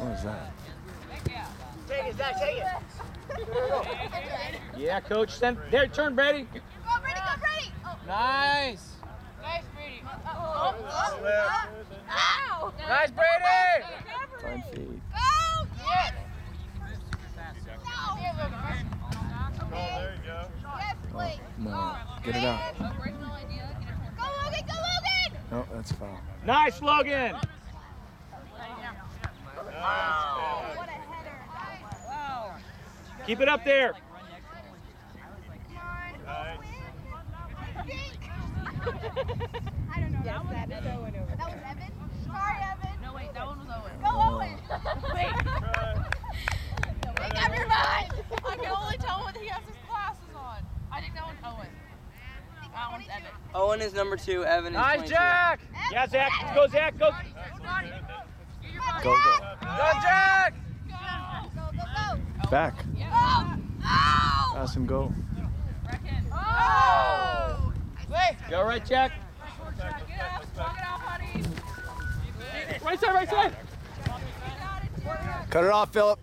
What was that? Take it, Zach, take it. Yeah, coach. Send there. Turn, Brady. Go, Brady, go, Brady! Oh, Nice. nice, Brady. Oh, oh, oh. Ow! Nice, Brady. Five feet. Go! Yes! Oh, there you go. Yes, please. No. Get it out. Go, Logan, go, Logan! No, that's foul. Nice, Logan. Keep it up there. I don't know. Yes, that was Owen over That was Evan? Sorry, Evan. No, wait, that one was Owen. Go, Owen! wait. Make up your mind! I can only tell when he has his glasses on. I think that one's Owen. That one's Evan. Owen is number two. Evan is Nice, 22. Jack. Yeah, Zach. Let's go, Zach. Go. Go, go. Go, Jack. Go, go, go! Back. Oh! Oh! Pass and go. Oh! You all right, Jack? Right side, right side. Cut it off, Philip.